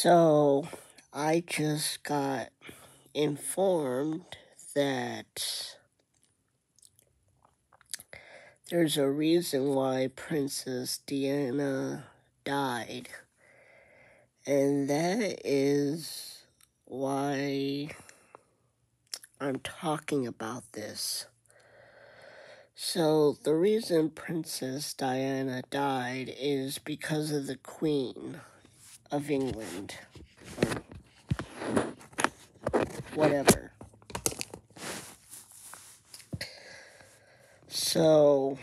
So, I just got informed that there's a reason why Princess Diana died. And that is why I'm talking about this. So, the reason Princess Diana died is because of the Queen of England. Or whatever. So,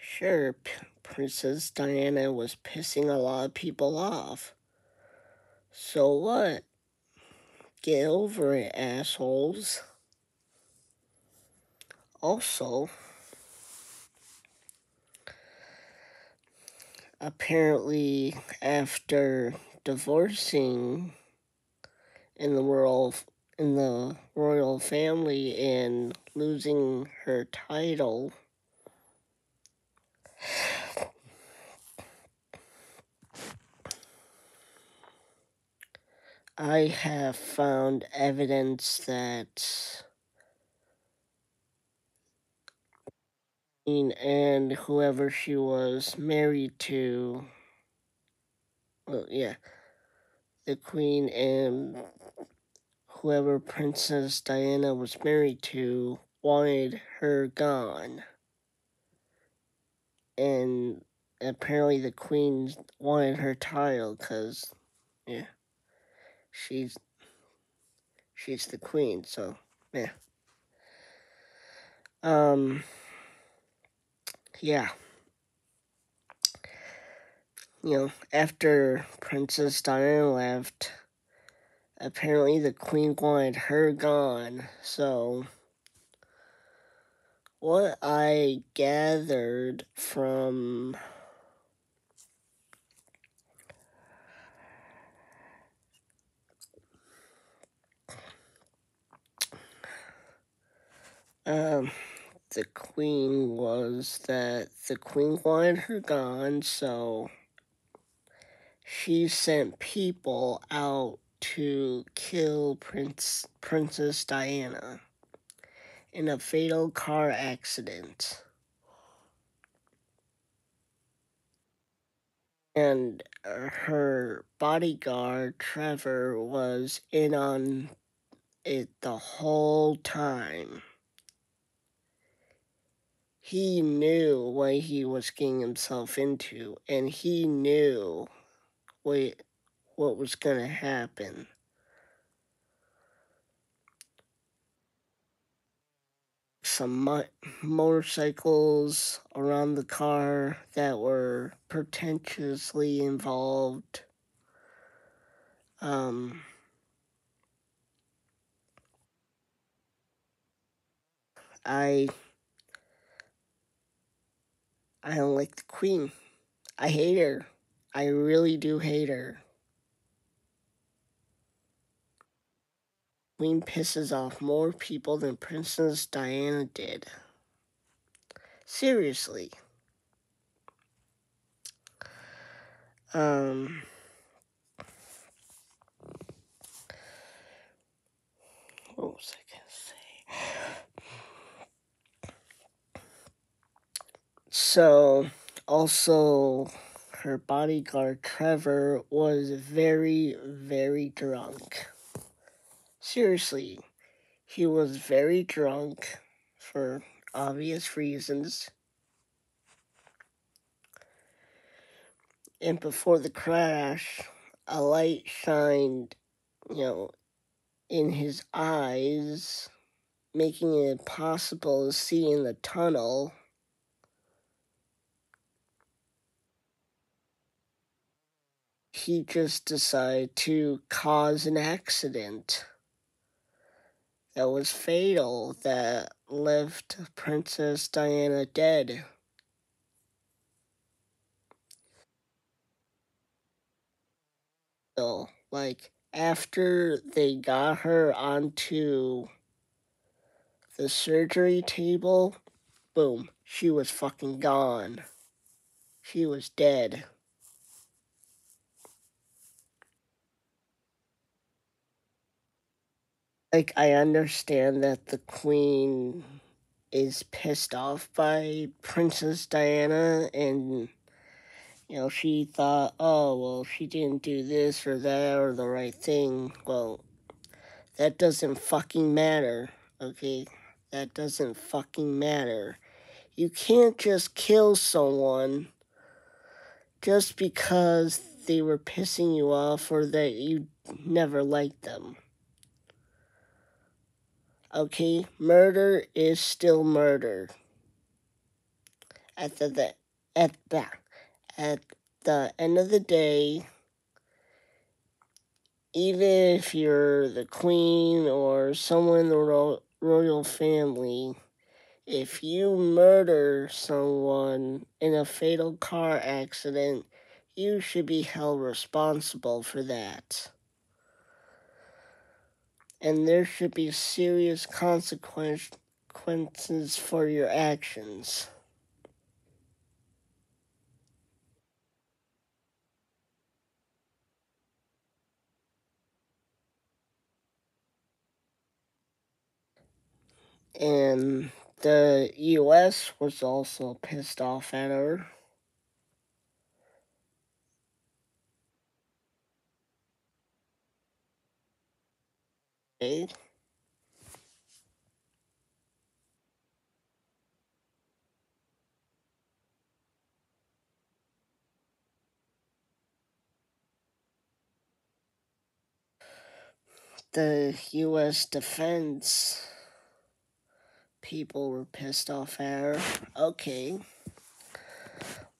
sure, P- Princess Diana was pissing a lot of people off. So what? Get over it, assholes. Also, apparently, after divorcing in the royal in the royal family and losing her title, I have found evidence that and whoever she was married to, well, yeah, the queen and whoever Princess Diana was married to wanted her gone. And apparently the queen wanted her title because, yeah, she's, she's the queen, so, yeah. Um, yeah. You know, after Princess Diana left, apparently the queen wanted her gone. So, what I gathered from um the queen was that the queen wanted her gone, so she sent people out to kill Prince Princess Diana in a fatal car accident. And her bodyguard, Trevor, was in on it the whole time he knew what he was getting himself into, and he knew what what was going to happen. Some mo- motorcycles around the car that were pretentiously involved. Um, I I don't like the queen. I hate her. I really do hate her. Queen pisses off more people than Princess Diana did. Seriously. Um what was I gonna say? So, also, her bodyguard Trevor was very, very drunk. Seriously, he was very drunk for obvious reasons. And before the crash, a light shined, you know, in his eyes, making it impossible to see in the tunnel. He just decided to cause an accident that was fatal that left Princess Diana dead. So, like, after they got her onto the surgery table, boom, she was fucking gone. She was dead. Like I understand that the queen is pissed off by Princess Diana and you know she thought oh well she didn't do this or that or the right thing well that doesn't fucking matter okay? That doesn't fucking matter. You can't just kill someone just because they were pissing you off or that you never liked them Okay, murder is still murder. At the, the at the at the end of the day, even if you're the queen or someone in the ro- royal family, if you murder someone in a fatal car accident, you should be held responsible for that and there should be serious consequences for your actions. And the US was also pissed off at her. The U.S. defense people were pissed off at her. Okay.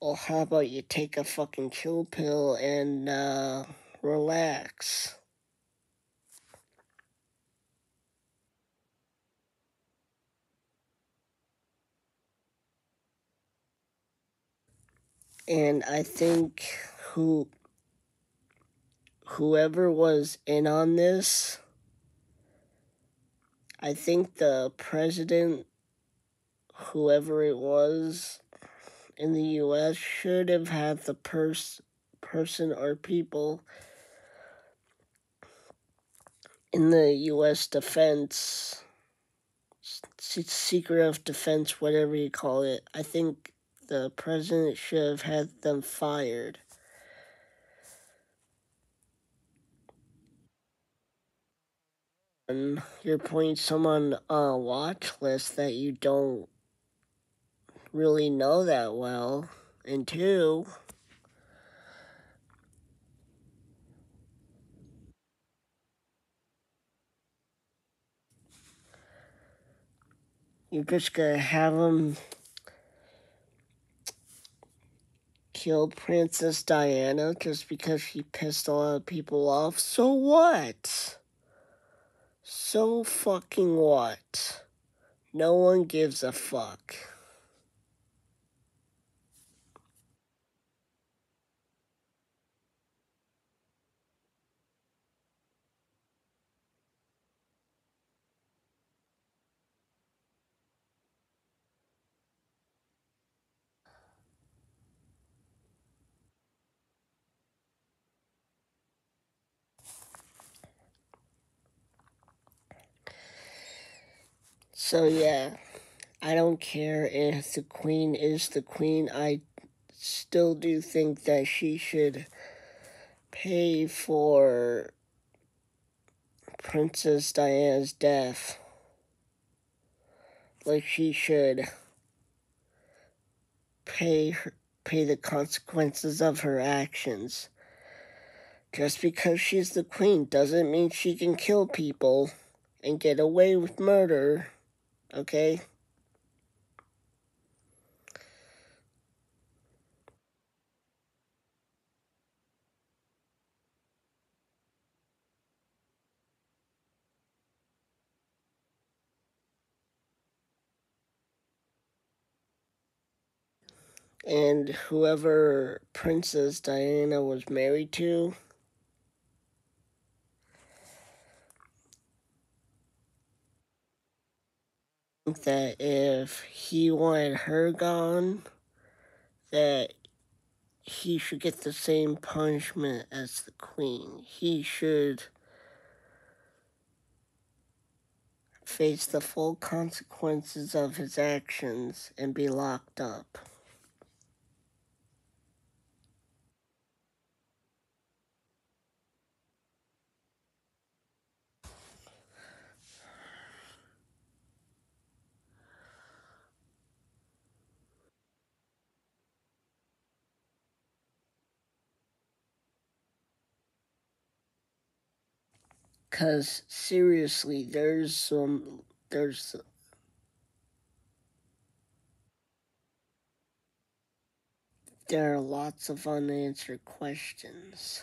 Well, how about you take a fucking chill pill and uh, relax? And I think who whoever was in on this I think the president whoever it was in the US should have had the pers- person or people in the US defense secret of defense whatever you call it. I think the president should have had them fired. And you're putting someone on a uh, watch list that you don't really know that well. And two, you're just gonna have them kill Princess Diana just because she pissed a lot of people off. So what? So fucking what? No one gives a fuck. So yeah, I don't care if the queen is the queen. I still do think that she should pay for Princess Diana's death. Like she should pay her, pay the consequences of her actions. Just because she's the queen doesn't mean she can kill people and get away with murder okay? And whoever Princess Diana was married to, that if he wanted her gone, that he should get the same punishment as the queen. He should face the full consequences of his actions and be locked up. Cause seriously, there's some there's there are lots of unanswered questions.